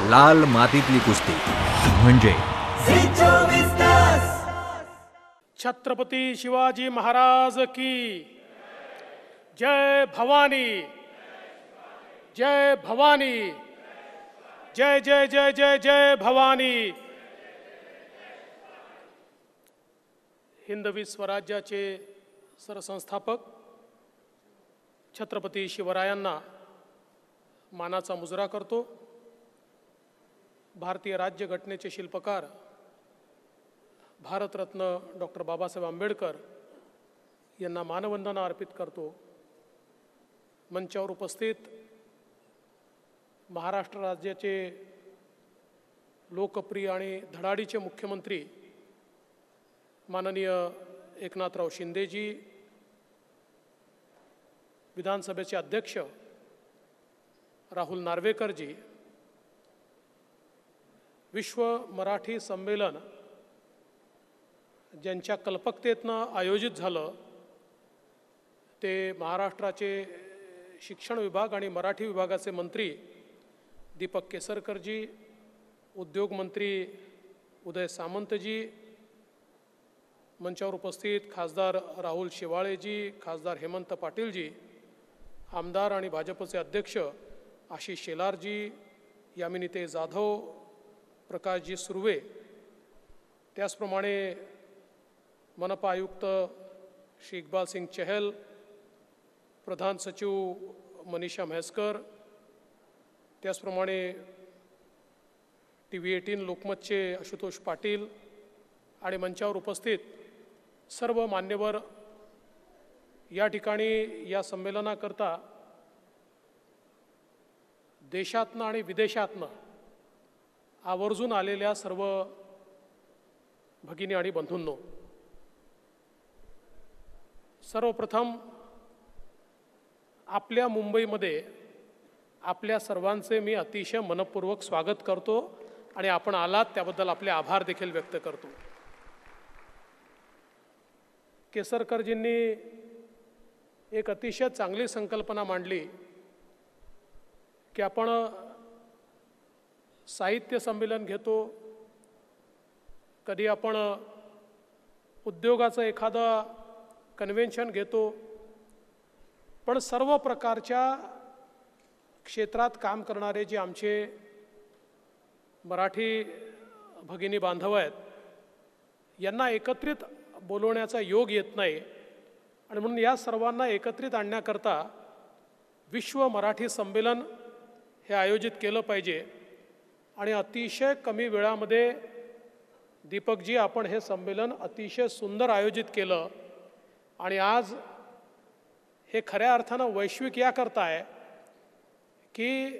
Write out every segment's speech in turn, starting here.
लाल मातीतली कुस्ती. म्हणजे? छत्रपती शिवाजी महाराज की जय भवानी. जय भवानी. जय जय जय जय जय भवानी. हिंदवी स्वराज्याचे सरसंस्थापक छत्रपती शिवरायांना मानाचा मुजरा करतो. भारतीय राज्यघटनेचे शिल्पकार भारतरत्न डॉक्टर बाबासाहेब आंबेडकर यांना मानवंदना अर्पित करतो. मंचावर उपस्थित महाराष्ट्र राज्याचे लोकप्रिय आणि धडाडीचे मुख्यमंत्री माननीय एकनाथराव शिंदेजी विधानसभेचे अध्यक्ष राहुल नार्वेकरजी विश्व मराठी संमेलन ज्यांच्या कल्पकतेतनं आयोजित झालं ते महाराष्ट्राचे शिक्षण विभाग आणि मराठी विभागाचे मंत्री दीपक केसरकरजी उद्योगमंत्री उदय सामंतजी मंचावर उपस्थित खासदार राहुल शेवाळेजी खासदार हेमंत पाटीलजी आमदार आणि भाजपचे अध्यक्ष आशिष शेलारजी यामिनीते जाधव प्रकाशजी सुर्वे त्याचप्रमाणे मनपा आयुक्त श्री इक्बाल सिंग चहल प्रधान सचिव मनीषा म्हैसकर त्याचप्रमाणे टी व्ही एटीन लोकमतचे आशुतोष पाटील आणि मंचावर उपस्थित सर्व मान्यवर या ठिकाणी या संमेलनाकरता देशातनं आणि विदेशातनं आवर्जून आलेल्या सर्व भगिनी आणि बंधूंनो सर्वप्रथम आपल्या मुंबईमध्ये आपल्या सर्वांचे मी अतिशय मनपूर्वक स्वागत करतो आणि आपण आलात त्याबद्दल आपले आभार देखील व्यक्त करतो. केसरकरजींनी एक अतिशय चांगली संकल्पना मांडली की आपण साहित्य संमेलन घेतो. कधी आपण उद्योगाचं एखादं कन्व्हेन्शन घेतो. पण सर्व प्रकारच्या क्षेत्रात काम करणारे जे आमचे मराठी भगिनी बांधव आहेत यांना एकत्रित बोलवण्याचा योग येत नाही. आणि म्हणून या सर्वांना एकत्रित आणण्याकरता विश्व मराठी संमेलन हे आयोजित केलं पाहिजे. आणि अतिशय कमी वेळामध्ये दीपकजी आपण हे संमेलन अतिशय सुंदर आयोजित केलं. आणि आज हे खऱ्या अर्थानं वैश्विक याकरता आहे की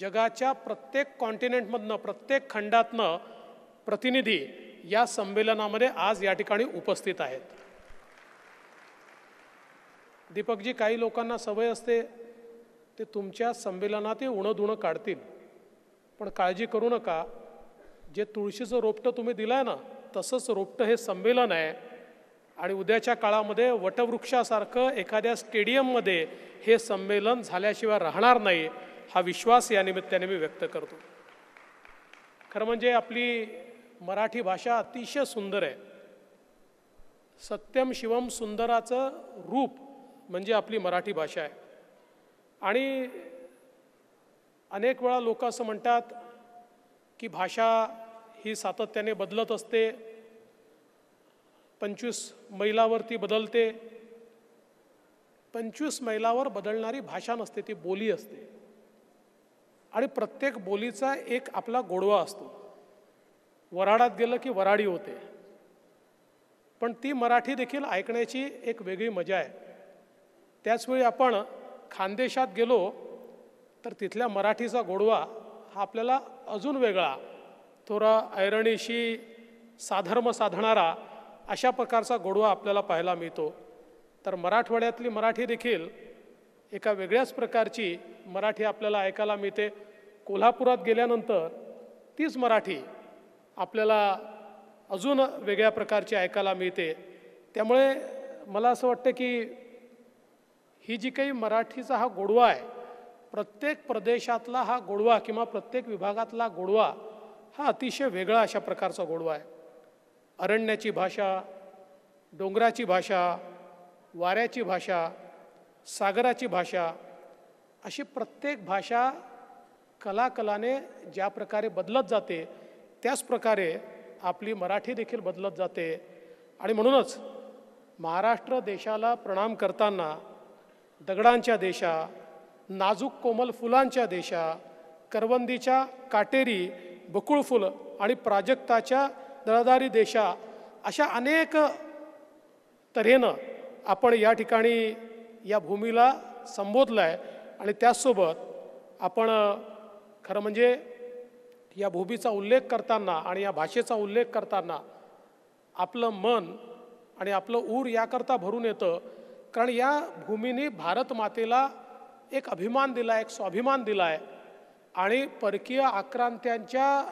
जगाच्या प्रत्येक कॉन्टिनेंटमधनं प्रत्येक खंडातनं प्रतिनिधी या संमेलनामध्ये आज या ठिकाणी उपस्थित आहेत. दीपकजी काही लोकांना सवय असते ते तुमच्या संमेलनात उणं धुणं काढतील. पण काळजी करू नका. जे तुळशीचं रोपटं तुम्ही दिलं आहे ना तसंच रोपटं हे संमेलन आहे. आणि उद्याच्या काळामध्ये वटवृक्षासारखं एखाद्या स्टेडियममध्ये हे संमेलन झाल्याशिवाय राहणार नाही हा विश्वास या निमित्ताने मी व्यक्त करतो. खरं म्हणजे आपली मराठी भाषा अतिशय सुंदर आहे. सत्यम शिवम सुंदराचं रूप म्हणजे आपली मराठी भाषा आहे. आणि अनेक वेळा लोक असं म्हणतात की भाषा ही सातत्याने बदलत असते. पंचवीस मैलावरती बदलते. पंचवीस मैलावर बदलणारी भाषा नसते ती बोली असते. आणि प्रत्येक बोलीचा एक आपला गोडवा असतो. वराडात गेलं की वराडी होते. पण ती मराठी देखील ऐकण्याची एक वेगळी मजा आहे. त्याचवेळी आपण खानदेशात गेलो तर तिथल्या मराठीचा गोडवा हा आपल्याला अजून वेगळा. थोडा ऐरणीशी साधर्म साधणारा अशा प्रकारचा गोडवा आपल्याला पाहायला मिळतो. तर मराठवाड्यातली मराठी देखील एका वेगळ्याच प्रकारची मराठी आपल्याला ऐकायला मिळते. कोल्हापुरात गेल्यानंतर तीच मराठी आपल्याला अजून वेगळ्या प्रकारची ऐकायला मिळते. त्यामुळे मला असं वाटतं की ही जी काही मराठीचा हा गोडवा आहे प्रत्येक प्रदेशातला हा गोडवा किंवा प्रत्येक विभागातला गोडवा हा अतिशय वेगळा अशा प्रकारचा गोडवा आहे. अरण्याची भाषा डोंगराची भाषा वाऱ्याची भाषा सागराची भाषा अशी प्रत्येक भाषा कलाकलाने ज्या प्रकारे बदलत जाते त्याच प्रकारे आपली मराठी देखील बदलत जाते. आणि म्हणूनच महाराष्ट्र देशाला प्रणाम करताना दगडांच्या देशा नाजूक कोमल फुलांच्या देशा करवंदीच्या काटेरी बकुळ फुलं आणि प्राजक्ताच्या दळदारी देशा अशा अनेक तऱ्हेनं आपण या ठिकाणी या भूमीला संबोधलं आहे आणि त्याचसोबत आपण खरं म्हणजे या भूमीचा उल्लेख करताना आणि या भाषेचा उल्लेख करताना आपलं मन आणि आपलं ऊर याकरता भरून येतं. कारण या भूमीने भारत मातेला एक अभिमान दिला एक स्वाभिमान दिला आहे आणि परकीय आक्रांत्यांच्या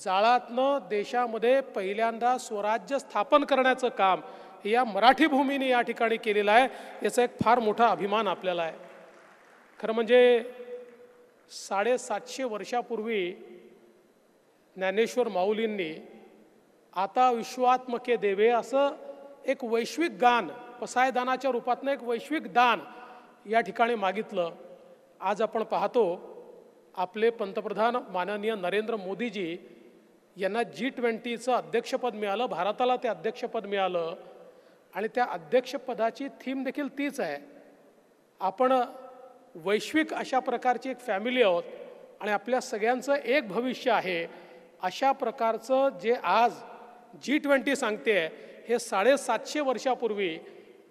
जाळातनं देशामध्ये पहिल्यांदा स्वराज्य स्थापन करण्याचं काम या मराठी भूमीने या ठिकाणी केलेलं आहे. याचा एक फार मोठा अभिमान आपल्याला आहे. खरं म्हणजे साडेसातशे वर्षापूर्वी ज्ञानेश्वर माऊलींनी आता विश्वात्मके देवे असं एक वैश्विक गान पसायदानाच्या रूपातनं एक वैश्विक दान या ठिकाणी मागितलं. आज आपण पाहतो आपले पंतप्रधान माननीय नरेंद्र मोदीजी यांना जी ट्वेंटीचं अध्यक्षपद मिळालं भारताला ते अध्यक्षपद मिळालं आणि त्या अध्यक्षपदाची थीम देखील तीच आहे. आपण वैश्विक अशा प्रकारची एक फॅमिली आहोत आणि आपल्या सगळ्यांचं एक भविष्य आहे. अशा प्रकारचं जे आज जी ट्वेंटी सांगते हे साडेसातशे वर्षापूर्वी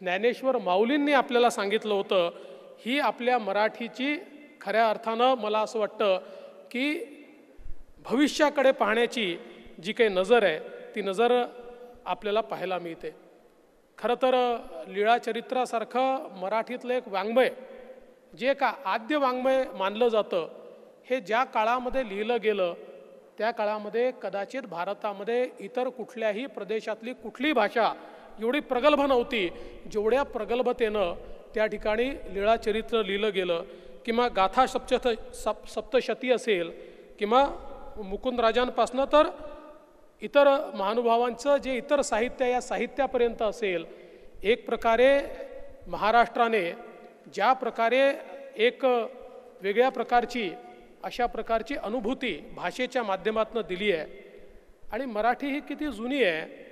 ज्ञानेश्वर माऊलींनी आपल्याला सांगितलं होतं ही आपल्या मराठीची खऱ्या अर्थानं मला असं वाटतं की भविष्याकडे पाहण्याची जी काही नजर आहे ती नजर आपल्याला पाहायला मिळते. खरं तर लीळाचरित्रासारखं मराठीतलं एक वाङ्मय जे का आद्य वाङ्मय मानलं जातं हे ज्या काळामध्ये लिहिलं गेलं त्या काळामध्ये कदाचित भारतामध्ये इतर कुठल्याही प्रदेशातली कुठली भाषा एवढी प्रगल्भ नव्हती. जेवढ्या प्रगल्भतेनं त्या ठिकाणी लीळाचरित्र लिहिलं गेलं किंवा गाथा सप्त सप सप्तशती असेल किंवा मुकुंदराजांपासनं तर इतर महानुभावांचं जे इतर साहित्य या साहित्यापर्यंत असेल एक प्रकारे महाराष्ट्राने ज्या प्रकारे एक वेगळ्या प्रकारची अशा प्रकारची अनुभूती भाषेच्या माध्यमातून दिली आहे. आणि मराठी ही किती जुनी आहे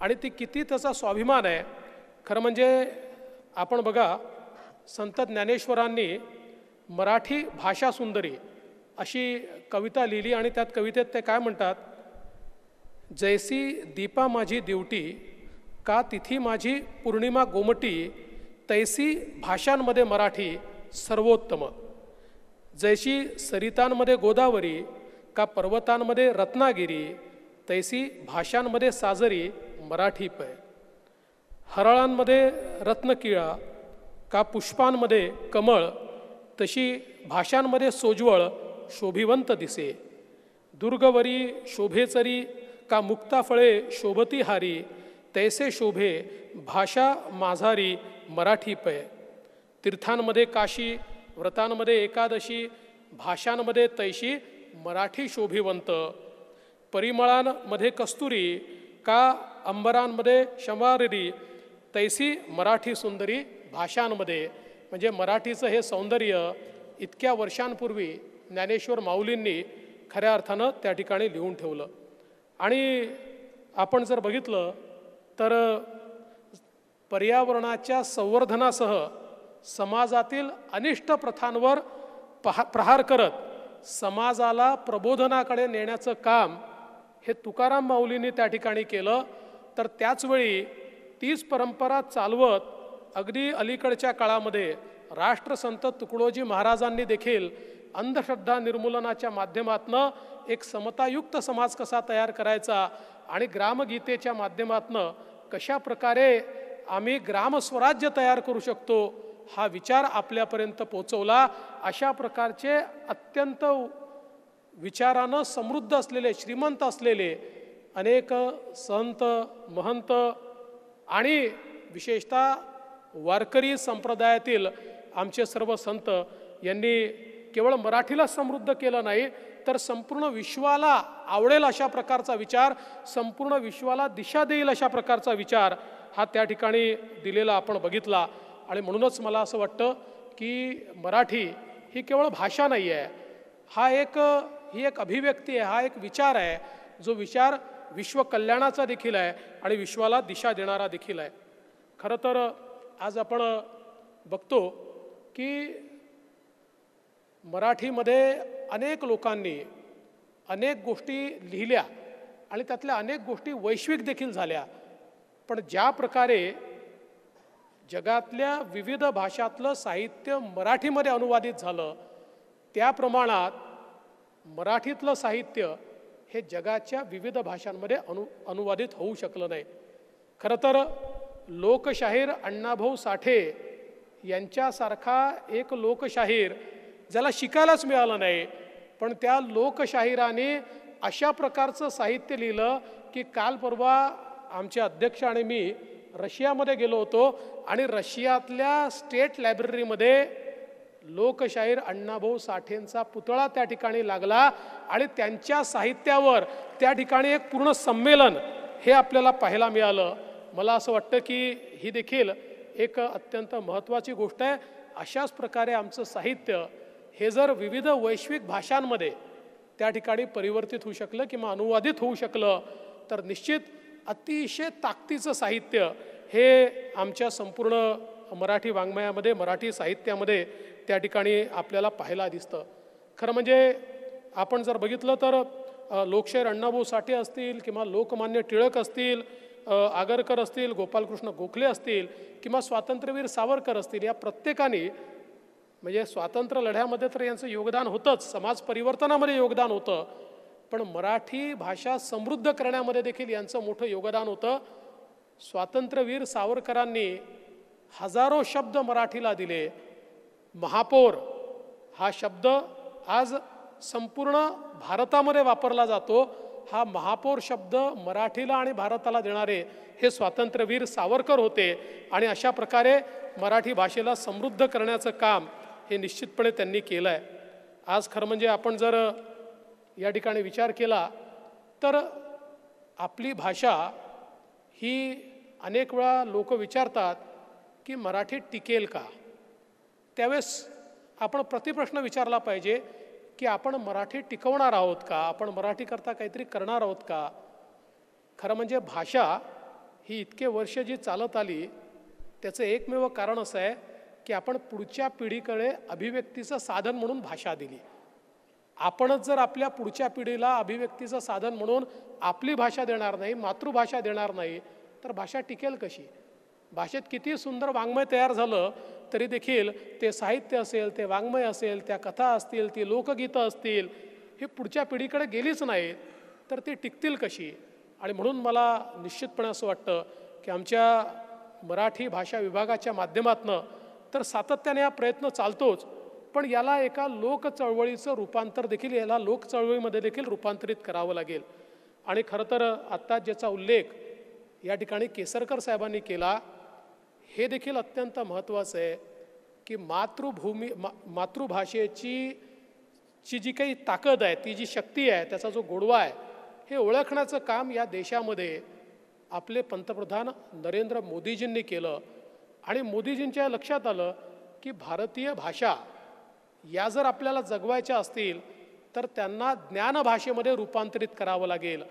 आणि ती किती त्याचा स्वाभिमान आहे. खरं म्हणजे आपण बघा संत ज्ञानेश्वरांनी मराठी भाषा सुंदरी अशी कविता लिहिली आणि त्यात कवितेत ते काय म्हणतात? जैसी दीपा माझी दिवटी का तिथी माझी पौर्णिमा गोमटी तैसी भाषांमध्ये मराठी सर्वोत्तम. जैशी सरितांमध्ये गोदावरी का पर्वतांमध्ये रत्नागिरी तैसी भाषांमध्ये साजरी मराठी पय हरळांमध्ये रत्नकिळा का पुष्पांमध्ये कमळ तशी भाषांमध्ये सोज्वळ शोभिवंत दिसे. दुर्गवरी शोभेचरी का मुक्ताफळे शोभती हारी तैसे शोभे भाषा माझारी मराठी पय तीर्थांमध्ये काशी व्रतांमध्ये एकादशी भाषांमध्ये तैशी मराठी शोभिवंत. परिमळांमध्ये कस्तुरी का अंबरांमध्ये शंभारिरी तैसी मराठी सुंदरी भाषांमध्ये. म्हणजे मराठीचं हे सौंदर्य इतक्या वर्षांपूर्वी ज्ञानेश्वर माऊलींनी खऱ्या अर्थानं त्या ठिकाणी लिहून ठेवलं. आणि आपण जर बघितलं तर पर्यावरणाच्या संवर्धनासह समाजातील अनिष्ट प्रथांवर पहा प्रहार करत समाजाला प्रबोधनाकडे नेण्याचं काम हे तुकाराम माऊलींनी त्या ठिकाणी केलं. तर त्याचवेळी तीच परंपरा चालवत अगदी अलीकडच्या काळामध्ये राष्ट्रसंत तुकडोजी महाराजांनी देखील अंधश्रद्धा निर्मूलनाच्या माध्यमातनं एक समतायुक्त समाज कसा तयार करायचा आणि ग्रामगीतेच्या माध्यमातनं कशा प्रकारे आम्ही ग्रामस्वराज्य तयार करू शकतो हा विचार आपल्यापर्यंत पोचवला. अशा प्रकारचे अत्यंत विचारानं समृद्ध असलेले श्रीमंत असलेले अनेक संत महंत आणि विशेषतः वारकरी संप्रदायातील आमचे सर्व संत यांनी केवळ मराठीला समृद्ध केलं नाही तर संपूर्ण विश्वाला आवडेल अशा प्रकारचा विचार संपूर्ण विश्वाला दिशा देईल अशा प्रकारचा विचार हा त्या ठिकाणी दिलेला आपण बघितला. आणि म्हणूनच मला असं वाटतं की मराठी ही केवळ भाषा नाही आहे हा एक ही एक अभिव्यक्ती आहे हा एक विचार आहे जो विचार विश्व कल्याणाचा देखील आहे आणि विश्वाला दिशा देणारा देखील आहे. खरं तर आज आपण बघतो की मराठीमध्ये अनेक लोकांनी अनेक गोष्टी लिहिल्या आणि त्यातल्या अनेक गोष्टी वैश्विक देखील झाल्या. पण ज्या प्रकारे जगातल्या विविध भाषातलं साहित्य मराठीमध्ये अनुवादित झालं त्या प्रमाणात मराठीतलं साहित्य हे जगाच्या विविध भाषांमध्ये अनु अनुवादित होऊ शकलं नाही. खरं तर लोकशाहीर अण्णाभाऊ साठे यांच्यासारखा एक लोकशाहीर ज्याला शिकायलाच मिळालं नाही पण त्या लोकशाहिराने अशा प्रकारचं साहित्य लिहिलं की काल परवा आमचे अध्यक्ष आणि मी रशियामध्ये गेलो होतो आणि रशियातल्या स्टेट लायब्ररीमध्ये लोकशाहीर अण्णाभाऊ साठेंचा पुतळा त्या ठिकाणी लागला आणि त्यांच्या साहित्यावर त्या ठिकाणी एक पूर्ण संमेलन हे आपल्याला पाहायला मिळालं. मला असं वाटतं की ही देखील एक अत्यंत महत्त्वाची गोष्ट आहे. अशाच प्रकारे आमचं साहित्य हे जर विविध वैश्विक भाषांमध्ये त्या ठिकाणी परिवर्तित होऊ शकलं किंवा अनुवादित होऊ शकलं तर निश्चित अतिशय ताकदीचं साहित्य हे आमच्या संपूर्ण मराठी वाङ्मयामध्ये मराठी साहित्यामध्ये त्या ठिकाणी आपल्याला पाहायला दिसतं. खरं म्हणजे आपण जर बघितलं तर लोकशाहीर अण्णाभाऊ साठे असतील किंवा लोकमान्य टिळक असतील आगरकर असतील गोपालकृष्ण गोखले असतील किंवा स्वातंत्र्यवीर सावरकर असतील या प्रत्येकाने म्हणजे स्वातंत्र्य लढ्यामध्ये तर यांचं योगदान होतंच समाज परिवर्तनामध्ये योगदान होतं. पण मराठी भाषा समृद्ध करण्यामध्ये देखील यांचं मोठं योगदान होतं. स्वातंत्र्यवीर सावरकरांनी हजारो शब्द मराठीला दिले. महापौर हा शब्द आज संपूर्ण भारतामध्ये वापरला जातो. हा महापौर शब्द मराठीला आणि भारताला देणारे हे स्वातंत्र्यवीर सावरकर होते आणि अशा प्रकारे मराठी भाषेला समृद्ध करण्याचं काम हे निश्चितपणे त्यांनी केलं आहे आज खरं म्हणजे आपण जर या ठिकाणी विचार केला तर आपली भाषा ही अनेक वेळा लोक विचारतात की मराठी टिकेल का? त्यावेळेस आपण प्रतिप्रश्न विचारला पाहिजे की आपण मराठी टिकवणार आहोत का? आपण मराठीकरता काहीतरी करणार आहोत का? खरं म्हणजे भाषा ही इतके वर्ष जी चालत आली त्याचं एकमेव कारण असं आहे की आपण पुढच्या पिढीकडे अभिव्यक्तीचं साधन म्हणून भाषा दिली. आपणच जर आपल्या पुढच्या पिढीला अभिव्यक्तीचं साधन म्हणून आपली भाषा देणार नाही मातृभाषा देणार नाही तर भाषा टिकेल कशी? भाषेत किती सुंदर वाङ्मय तयार झालं तरी देखील ते साहित्य असेल ते वाङ्मय असेल त्या कथा असतील ती लोकगीतं असतील ही पुढच्या पिढीकडे गेलीच नाही तर ती टिकतील कशी? आणि म्हणून मला निश्चितपणे असं वाटतं की आमच्या मराठी भाषा विभागाच्या माध्यमातनं तर सातत्याने हा प्रयत्न चालतोच पण याला एका लोक चळवळीचं रूपांतर देखील याला लोक चळवळीमध्ये देखील रूपांतरित करावं लागेल. आणि खरं तर आत्ता ज्याचा उल्लेख या ठिकाणी केसरकर साहेबांनी केला हे देखील अत्यंत महत्त्वाचं आहे की मातृभूमी मा मातृभाषेची ची जी काही ताकद आहे ती जी शक्ती आहे त्याचा जो गोडवा आहे हे ओळखण्याचं काम या देशामध्ये आपले पंतप्रधान नरेंद्र मोदीजींनी केलं. आणि मोदीजींच्या लक्षात आलं की भारतीय भाषा या जर आपल्याला जगवायच्या असतील तर त्यांना ज्ञानभाषेमध्ये रूपांतरित करावं लागेल.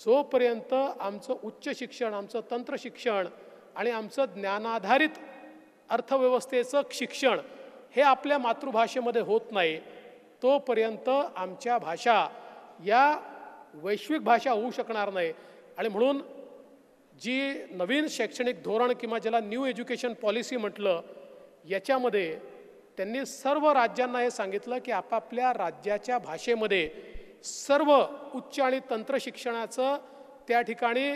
जोपर्यंत आमचं उच्च शिक्षण आमचं तंत्र शिक्षण आणि आमचं ज्ञानाधारित अर्थव्यवस्थेचं शिक्षण हे आपल्या मातृभाषेमध्ये होत नाही तोपर्यंत आमच्या भाषा या वैश्विक भाषा होऊ शकणार नाही. आणि म्हणून जी नवीन शैक्षणिक धोरण किंवा ज्याला न्यू एज्युकेशन पॉलिसी म्हटलं याच्यामध्ये त्यांनी सर्व राज्यांना हे सांगितलं की आपापल्या राज्याच्या भाषेमध्ये सर्व उच्च आणि तंत्र शिक्षणाचं त्या ठिकाणी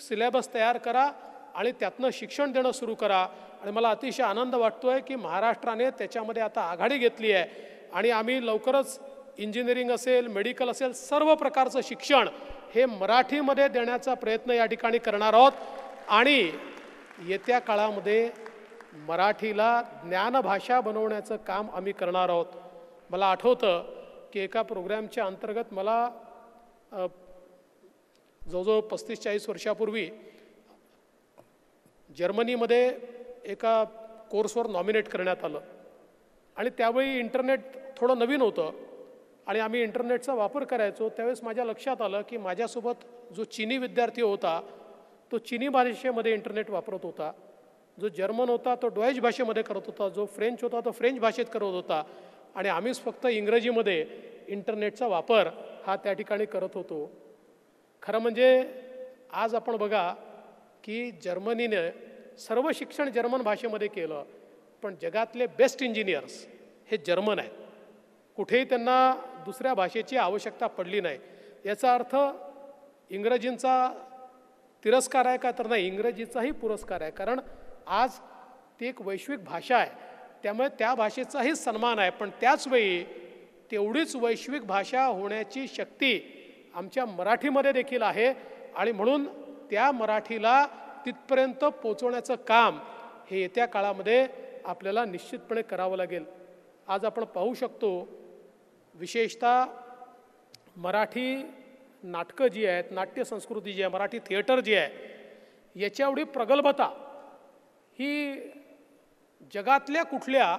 सिलेबस तयार करा. आणि त्यातनं शिक्षण देणं सुरू करा. आणि मला अतिशय आनंद वाटतो आहे की महाराष्ट्राने त्याच्यामध्ये आता आघाडी घेतली आहे. आणि आम्ही लवकरच इंजिनिअरिंग असेल मेडिकल असेल सर्व प्रकारचं शिक्षण हे मराठीमध्ये देण्याचा प्रयत्न या ठिकाणी करणार आहोत. आणि येत्या काळामध्ये मराठीला ज्ञानभाषा बनवण्याचं काम आम्ही करणार आहोत. मला आठवतं की एका प्रोग्रॅमच्या अंतर्गत मला जवळजवळ पस्तीस चाळीस वर्षापूर्वी जर्मनीमध्ये एका कोर्सवर नॉमिनेट करण्यात आलं. आणि त्यावेळी इंटरनेट थोडं नवीन होतं. आणि आम्ही इंटरनेटचा वापर करायचो. त्यावेळेस माझ्या लक्षात आलं की माझ्यासोबत जो चिनी विद्यार्थी होता तो चिनी भाषेमध्ये इंटरनेट वापरत होता. जो जर्मन होता तो डॉयच भाषेमध्ये करत होता. जो फ्रेंच होता तो फ्रेंच भाषेत करत होता. आणि आम्हीच फक्त इंग्रजीमध्ये इंटरनेटचा वापर हा त्या ठिकाणी करत होतो. खरं म्हणजे आज आपण बघा की जर्मनीने सर्व शिक्षण जर्मन भाषेमध्ये केलं पण जगातले बेस्ट इंजिनियर्स हे जर्मन आहेत. कुठेही त्यांना दुसऱ्या भाषेची आवश्यकता पडली नाही. याचा अर्थ इंग्रजींचा तिरस्कार आहे का? तर नाही इंग्रजीचाही पुरस्कार आहे. कारण आज ती एक वैश्विक भाषा आहे. त्यामुळे त्या भाषेचाही सन्मान आहे. पण त्याचवेळी तेवढीच वैश्विक भाषा होण्याची शक्ती आमच्या मराठीमध्ये देखील आहे. आणि म्हणून त्या मराठीला तिथपर्यंत पोचवण्याचं काम हे येत्या काळामध्ये आपल्याला निश्चितपणे करावं लागेल. आज आपण पाहू शकतो विशेषतः मराठी नाटकं जी आहेत नाट्य संस्कृती जी आहे मराठी थिएटर जी आहे याच्या एवढी प्रगल्भता ही जगातल्या कुठल्या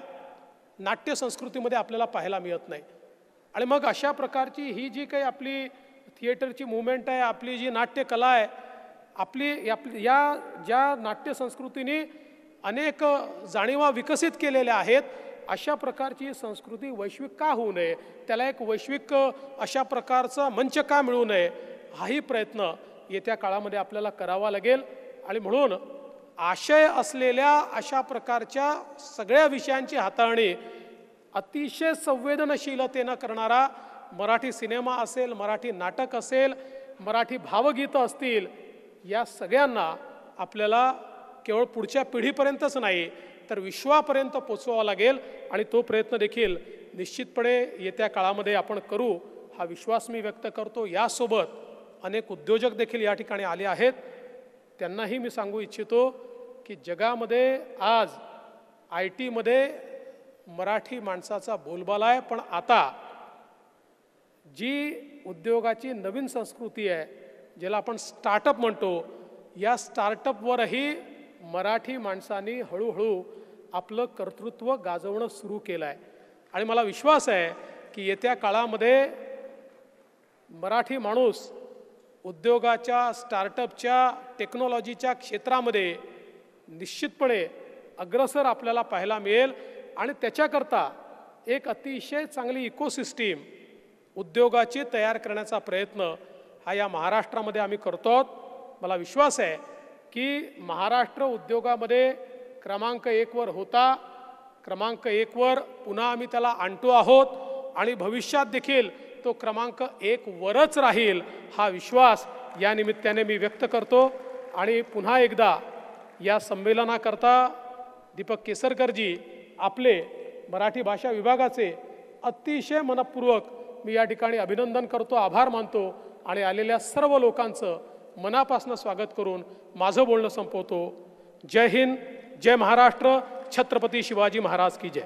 नाट्य संस्कृतीमध्ये आपल्याला पाहायला मिळत नाही. आणि मग अशा प्रकारची ही जी काही आपली थिएटरची मुवमेंट आहे आपली जी नाट्यकला आहे आपली आपली या ज्या नाट्य संस्कृतीने अनेक जाणीवा विकसित केलेल्या आहेत अशा प्रकारची संस्कृती वैश्विक का होऊ नये? त्याला एक वैश्विक अशा प्रकारचा मंच का मिळू नये? हाही प्रयत्न येत्या काळामध्ये आपल्याला करावा लागेल. आणि म्हणून आशय असलेल्या अशा प्रकारच्या सगळ्या विषयांची हाताळणी अतिशय संवेदनशीलतेनं करणारा मराठी सिनेमा असेल मराठी नाटक असेल मराठी भावगीतं असतील या सगळ्यांना आपल्याला केवळ पुढच्या पिढीपर्यंतच नाही तर विश्वापर्यंत पोचवावा लागेल आणि तो प्रयत्न देखील निश्चितपणे येत्या काळामध्ये आपण करू हा विश्वास मी व्यक्त करतो. यासोबत अनेक उद्योजक देखील या ठिकाणी आले आहेत. त्यांनाही मी सांगू इच्छितो की जगामध्ये आज आय टीमध्ये मराठी माणसाचा बोलबाला आहे पण आता जी उद्योगाची नवीन संस्कृती आहे ज्याला आपण स्टार्टअप म्हणतो या स्टार्टअपवरही मराठी माणसांनी हळूहळू आपलं कर्तृत्व गाजवणं सुरू केलं आहे आणि मला विश्वास आहे की येत्या काळामध्ये मराठी माणूस उद्योगाच्या स्टार्टअपच्या टेक्नॉलॉजीच्या क्षेत्रामध्ये निश्चितपणे अग्रसर आपल्याला पाहायला मिळेल. आणि त्याच्याकरता एक अतिशय चांगली इकोसिस्टीम उद्योगाची तयार करण्याचा प्रयत्न हा या महाराष्ट्रामध्ये आम्ही करतो आहोत. मला विश्वास आहे की महाराष्ट्र उद्योगामध्ये क्रमांक एकवर होता. क्रमांक एकवर पुन्हा आम्ही त्याला आणतो आहोत आणि भविष्यात देखील तो क्रमांक एक वरच राहील हा विश्वास या निमित्ताने मी व्यक्त करतो. आणि पुन्हा एकदा या संमेलनाकरता दीपक केसरकरजी आपले मराठी भाषा विभागाचे अतिशय मनपूर्वक मी या ठिकाणी अभिनंदन करतो आभार मानतो. आणि आलेल्या सर्व लोकांचं मनापासून स्वागत करून माझं बोलणं संपवतो. जय हिंद जय महाराष्ट्र छत्रपती शिवाजी महाराज की जय.